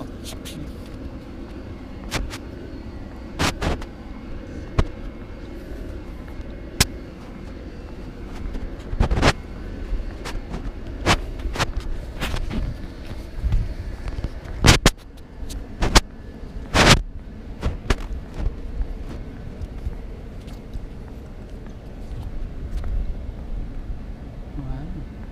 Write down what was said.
Oh, Wow.